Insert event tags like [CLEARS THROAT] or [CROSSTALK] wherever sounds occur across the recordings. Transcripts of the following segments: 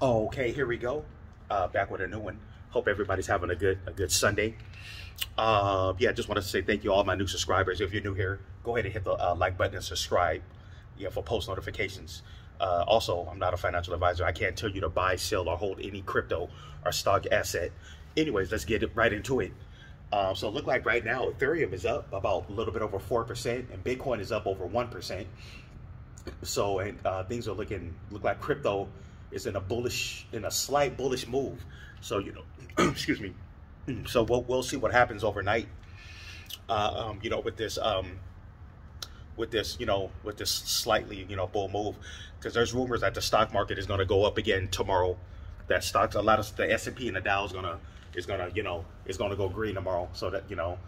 Okay, here we go. Uh, back with a new one. Hope everybody's having a good a good Sunday. Uh, yeah, I just want to say thank you all my new subscribers. If you're new here, go ahead and hit the uh, like button and subscribe. Yeah, for post notifications. Uh, also, I'm not a financial advisor. I can't tell you to buy, sell, or hold any crypto or stock asset. Anyways, let's get right into it. Um, so it look like right now Ethereum is up about a little bit over four percent, and Bitcoin is up over one percent. So and uh, things are looking look like crypto is in a bullish in a slight bullish move. So you know, [CLEARS THROAT] excuse me. So we'll we'll see what happens overnight. Uh, um, you know, with this um, with this you know with this slightly you know bull move, because there's rumors that the stock market is going to go up again tomorrow. That stocks a lot of the S and the Dow is gonna is gonna you know is gonna go green tomorrow. So that you know,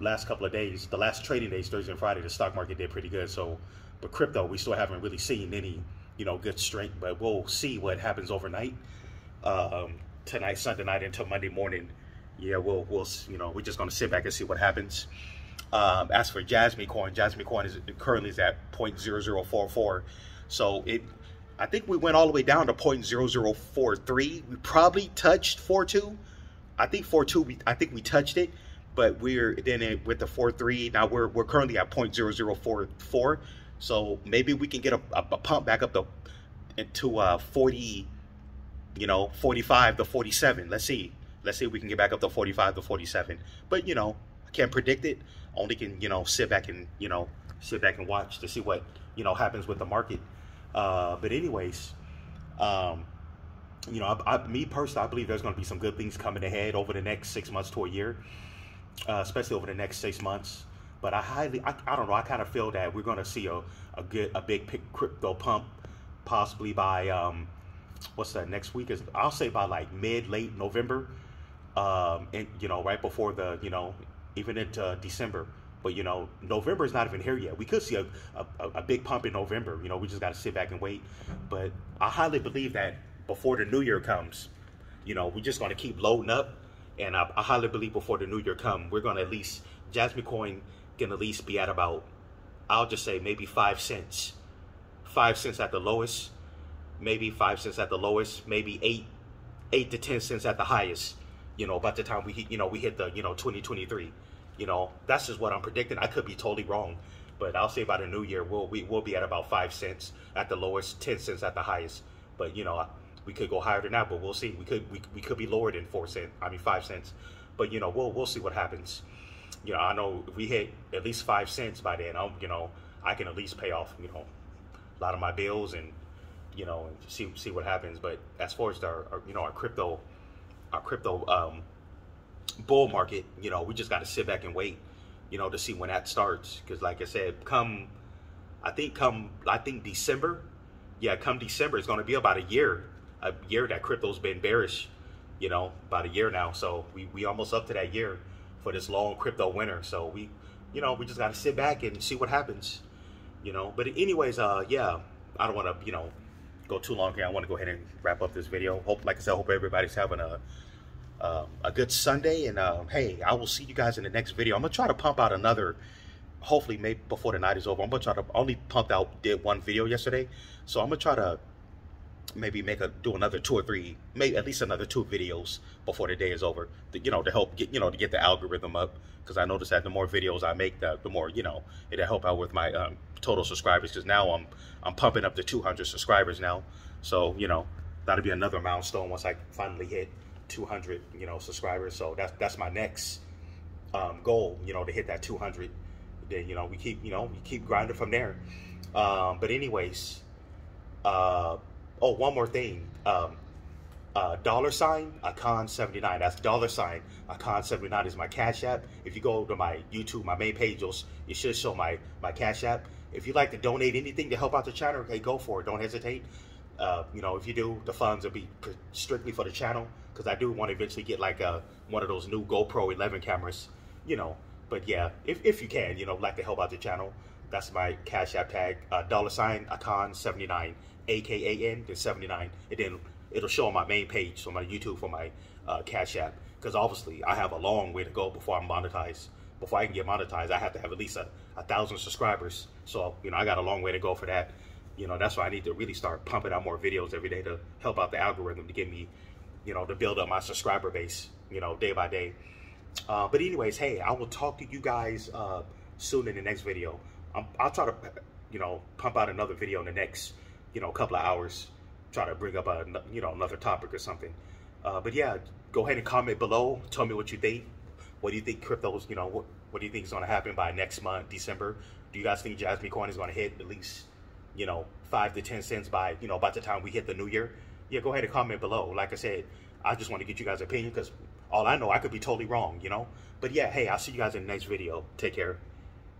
last couple of days, the last trading days, Thursday and Friday, the stock market did pretty good. So, but crypto, we still haven't really seen any you know, good strength. But we'll see what happens overnight. Um, tonight, Sunday night until Monday morning. Yeah, we'll we'll you know we're just gonna sit back and see what happens. Um, as for Jasmy Coin, Jasmy Coin is currently is at 0.0044. So it, I think we went all the way down to 0.0043. We probably touched 42. I think 42. We I think we touched it, but we're then it, with the 43. Now we're we're currently at 0.0044. So maybe we can get a, a, a pump back up to into uh, 40, you know, 45 to 47. Let's see. Let's see if we can get back up to 45 to 47. But, you know, I can't predict it. Only can, you know, sit back and, you know, sit back and watch to see what, you know, happens with the market. Uh, but anyways, um, you know, I, I, me personally, I believe there's going to be some good things coming ahead over the next six months to a year, uh, especially over the next six months. But I highly, I, I don't know, I kind of feel that we're going to see a, a good, a big crypto pump possibly by, um, what's that, next week? is I'll say by like mid, late November, um, and, you know, right before the, you know, even into December. But, you know, November is not even here yet. We could see a, a, a big pump in November. You know, we just got to sit back and wait. But I highly believe that before the new year comes, you know, we're just going to keep loading up. And I, I highly believe before the new year come, we're going to at least, Jasmy Coin can at least be at about, I'll just say maybe five cents. Five cents at the lowest, maybe five cents at the lowest, maybe eight, eight to ten cents at the highest. You know, by the time we hit, you know, we hit the, you know, 2023. You know, that's just what I'm predicting. I could be totally wrong, but I'll say by the new year we'll we will be at about five cents at the lowest, ten cents at the highest. But you know, we could go higher than that, but we'll see. We could we, we could be lower than four cents. I mean five cents. But you know, we'll we'll see what happens you know, I know if we hit at least five cents by then, I'm, you know, I can at least pay off, you know, a lot of my bills and, you know, see see what happens. But as far as our, our you know, our crypto, our crypto um, bull market, you know, we just got to sit back and wait, you know, to see when that starts. Because, like I said, come, I think come, I think December, yeah, come December, it's going to be about a year, a year that crypto's been bearish, you know, about a year now. So we we almost up to that year for this long crypto winter. So we, you know, we just got to sit back and see what happens, you know. But anyways, uh, yeah, I don't want to, you know, go too long here. I want to go ahead and wrap up this video. Hope, like I said, hope everybody's having a uh, a good Sunday. And uh, hey, I will see you guys in the next video. I'm gonna try to pump out another. Hopefully, maybe before the night is over. I'm gonna try to only pumped out did one video yesterday, so I'm gonna try to maybe make a do another two or three, maybe at least another two videos before the day is over. To, you know, to help get you know to get the algorithm up because I noticed that the more videos I make, the, the more you know it'll help out with my um, total subscribers. Because now I'm I'm pumping up to 200 subscribers now, so you know that'll be another milestone once I finally hit 200 you know subscribers. So that's that's my next um, goal. You know to hit that 200. Then you know we keep you know we keep grinding from there. Um, but anyways. Uh, Oh, one more thing. Um, uh, dollar sign Akan seventy nine. That's dollar sign Akan seventy nine is my Cash App. If you go to my YouTube, my main page, you'll, you should show my my Cash App. If you'd like to donate anything to help out the channel, okay, go for it. Don't hesitate. Uh, you know, if you do, the funds will be strictly for the channel because I do want to eventually get like a, uh, one of those new GoPro 11 cameras. You know, but yeah, if if you can, you know, like to help out the channel, that's my Cash App tag, uh, dollar sign Akan seventy nine. A-K-A-N, then 79. And then it'll show on my main page on my YouTube for my uh, Cash App. Because obviously, I have a long way to go before I'm monetized. Before I can get monetized, I have to have at least a, a thousand subscribers. So, you know, I got a long way to go for that. You know, that's why I need to really start pumping out more videos every day to help out the algorithm to get me, you know, to build up my subscriber base, you know, day by day. Uh, but anyways, hey, I will talk to you guys uh, soon in the next video. I will try to, you know, pump out another video in the next, you know, couple of hours. Try to bring up a, you know, another topic or something. Uh, but yeah, go ahead and comment below. Tell me what you think. What do you think crypto's, you know, what, what do you think is going to happen by next month, December? Do you guys think Jasmy Coin is going to hit at least, you know, five to 10 cents by, you know, by the time we hit the new year? Yeah, go ahead and comment below. Like I said, I just want to get you guys' opinion because all I know, I could be totally wrong, you know? But yeah, hey, I'll see you guys in the next video. Take care.